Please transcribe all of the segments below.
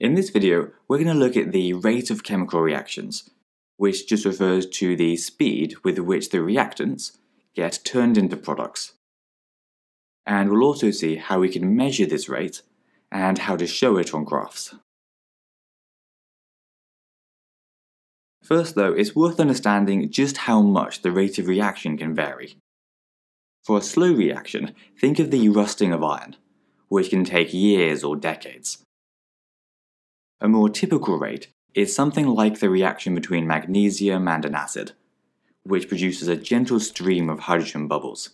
In this video, we're going to look at the rate of chemical reactions, which just refers to the speed with which the reactants get turned into products. And we'll also see how we can measure this rate and how to show it on graphs. First though, it's worth understanding just how much the rate of reaction can vary. For a slow reaction, think of the rusting of iron, which can take years or decades. A more typical rate is something like the reaction between magnesium and an acid, which produces a gentle stream of hydrogen bubbles.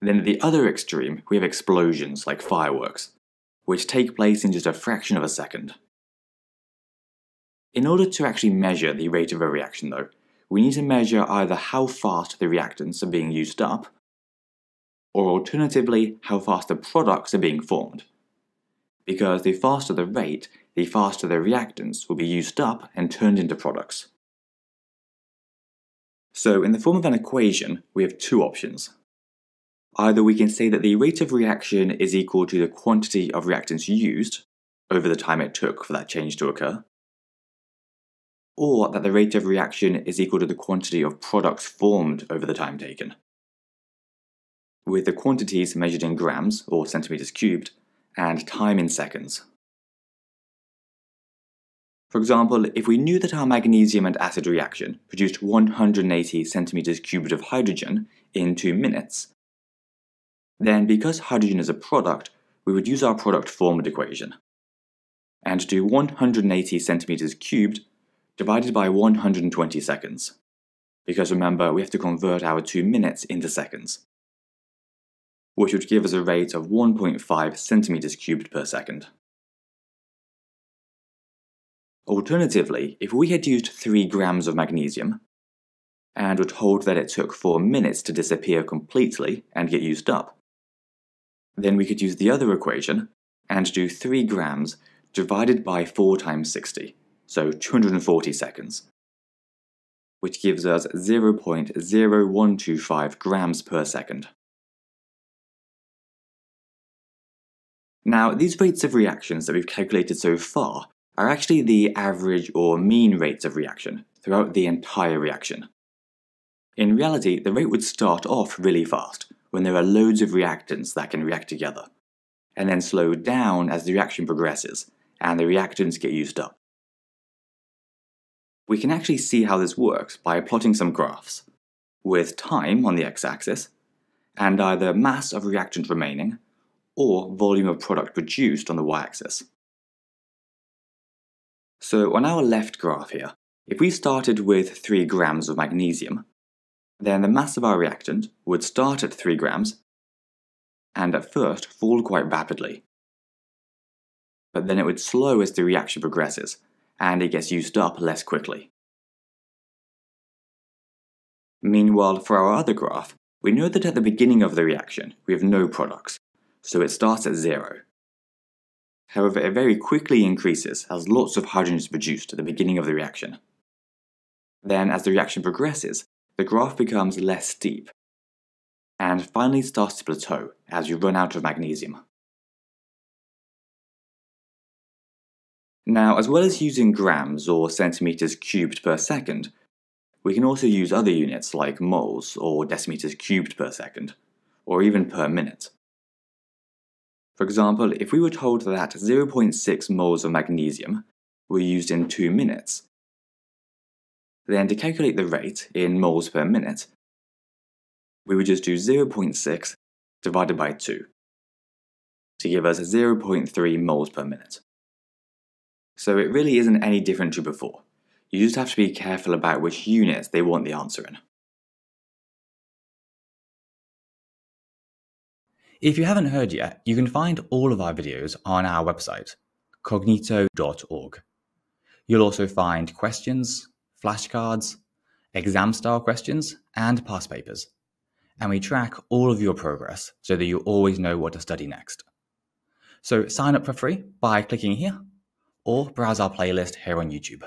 Then at the other extreme, we have explosions like fireworks, which take place in just a fraction of a second. In order to actually measure the rate of a reaction though, we need to measure either how fast the reactants are being used up, or alternatively, how fast the products are being formed because the faster the rate, the faster the reactants will be used up and turned into products. So in the form of an equation, we have two options. Either we can say that the rate of reaction is equal to the quantity of reactants used over the time it took for that change to occur, or that the rate of reaction is equal to the quantity of products formed over the time taken. With the quantities measured in grams or centimeters cubed, and time in seconds. For example, if we knew that our magnesium and acid reaction produced 180 centimeters cubed of hydrogen in 2 minutes, then because hydrogen is a product, we would use our product formed equation and do 180 centimeters cubed divided by 120 seconds. Because remember, we have to convert our 2 minutes into seconds which would give us a rate of 1.5 centimeters cubed per second. Alternatively, if we had used 3 grams of magnesium, and were told that it took 4 minutes to disappear completely and get used up, then we could use the other equation and do 3 grams divided by 4 times 60, so 240 seconds, which gives us 0.0125 grams per second. Now, these rates of reactions that we've calculated so far are actually the average or mean rates of reaction throughout the entire reaction. In reality, the rate would start off really fast when there are loads of reactants that can react together, and then slow down as the reaction progresses and the reactants get used up. We can actually see how this works by plotting some graphs, with time on the x-axis, and either mass of reactant remaining or volume of product produced on the y-axis. So on our left graph here, if we started with 3 grams of magnesium, then the mass of our reactant would start at 3 grams and at first fall quite rapidly. But then it would slow as the reaction progresses and it gets used up less quickly. Meanwhile, for our other graph, we know that at the beginning of the reaction we have no products, so it starts at zero. However, it very quickly increases as lots of hydrogen is produced at the beginning of the reaction. Then, as the reaction progresses, the graph becomes less steep, and finally starts to plateau as you run out of magnesium. Now, as well as using grams or centimeters cubed per second, we can also use other units like moles or decimeters cubed per second, or even per minute. For example, if we were told that 0.6 moles of magnesium were used in 2 minutes, then to calculate the rate in moles per minute, we would just do 0.6 divided by 2 to give us 0.3 moles per minute. So it really isn't any different to before. You just have to be careful about which units they want the answer in. If you haven't heard yet, you can find all of our videos on our website, cognito.org. You'll also find questions, flashcards, exam style questions, and past papers. And we track all of your progress so that you always know what to study next. So sign up for free by clicking here or browse our playlist here on YouTube.